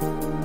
Bye.